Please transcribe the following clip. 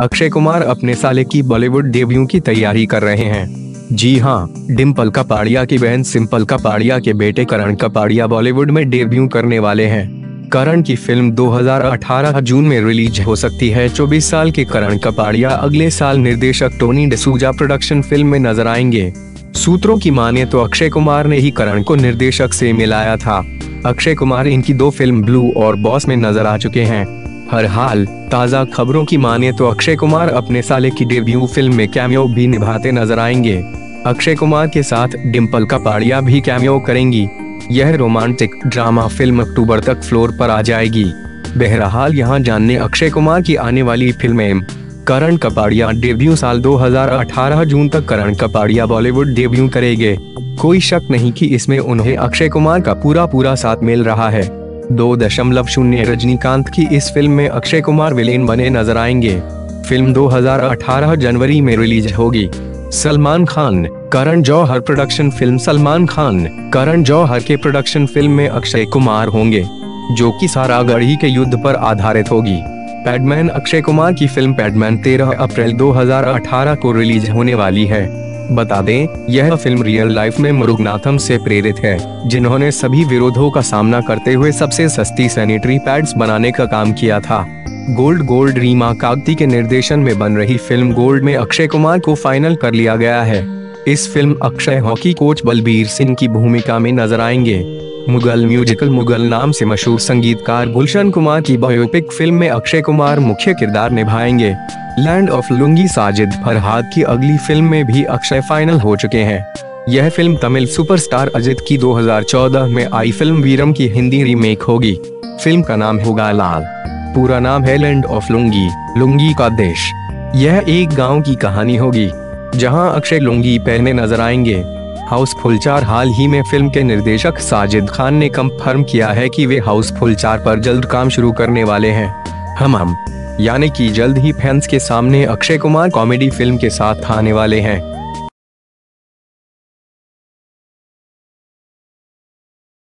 अक्षय कुमार अपने साले की बॉलीवुड डेब्यू की तैयारी कर रहे हैं। जी हाँ डिम्पल कपाड़िया की बहन सिंपल कपाड़िया के बेटे करण कपाड़िया बॉलीवुड में डेब्यू करने वाले हैं। करण की फ़िल्म 2018 जून में रिलीज़ हो सकती है। 24 साल के करण कपाड़िया अगले साल निर्देशक टोनी डिसूजा प्रोडक्शन फ़िल्म में नज़र आएँगे। सूत्रों की माने तो अक्षय कुमार ने ही करण को निर्देशक से मिलाया था। अक्षय कुमार इनकी दो फ़िल्म ब्लू और बॉस में नज़र आ चुके हैं। हर हाल, ताज़ा खबरों की माने तो अक्षय कुमार अपने साले की डेब्यू फ़िल्म में कैमियो भी निभाते नज़र आएँगे। अक्षय कुमार के साथ डिम्पल कपाड़िया भी कैमियो करेंगी। यह रोमांटिक ड्रामा फ़िल्म अक्टूबर तक फ्लोर पर आ जाएगी। बहरहाल यहाँ जानने अक्षय कुमार की आने वाली फ़िल्में, करण कपाड़िया डेब्यू साल 2018 जून तक करण कपाड़िया बॉलीवुड डेब्यू करेंगे। कोई शक नहीं कि इसमें उन्हें अक्षय कुमार का पूरा पूरा साथ मिल रहा है। दो दशमलव शून्य रजनीकांत की इस फ़िल्म में अक्षय कुमार विलेन बने नज़र आएँगे। फ़िल्म 2018 जनवरी में रिलीज़ होगी। सलमान खान, करण जौहर प्रोडक्शन फ़िल्म सलमान खान, करण जौहर के प्रोडक्शन फ़िल्म में अक्षय कुमार होंगे, जो कि सारागढ़ी के युद्ध पर आधारित होगी। पैडमैन अक्षय कुमार की फ़िल्म पैडमैन 13 अप्रैल 2018 को रिलीज़ होने वाली है। बता दें, यह फ़िल्म रियल लाइफ में मुरुगनाथम से प्रेरित है, जिन्होंने सभी विरोधों का सामना करते हुए सबसे सस्ती सैनिटरी पैड्स बनाने का काम किया था। गोल्ड गोल्ड रीमा कागती के निर्देशन में बन रही फ़िल्म गोल्ड में अक्षय कुमार को फाइनल कर लिया गया है। इस film Akshay hockey coach Balbir Singh की भूमिका में नज़र आएँगे। मुगल म्यूजिकल मुगल नाम से मशहूर संगीतकार गुलशन कुमार की बायोपिक फ़िल्म में अक्षय कुमार मुख्य किरदार निभाएँगे। लैंड ऑफ़ लुंगी साजिद फरहाद की अगली फ़िल्म में भी अक्षय फाइनल हो चुके हैं। यह फ़िल्म तमिल सुपरस्टार अजित की 2014 में आई फ़िल्म वीरम की हिंदी रीमेक होगी। फ़िल्म का नाम होगा लाल पूरा नाम है लैंड ऑफ़ लुंगी लुंगी का देश। यह एक गाँव की कहानी होगी, जहाँ अक्षय लुंगी पहने नज़र आएँगे। हाउसफुल चार हाल ही में फ़िल्म के निर्देशक साजिद खान ने कंफर्म किया है कि वे हाउसफुल चार पर जल्द काम शुरू करने वाले हैं। हम हम, यानी कि जल्द ही फैंस के सामने अक्षय कुमार कॉमेडी फ़िल्म के साथ आने वाले हैं।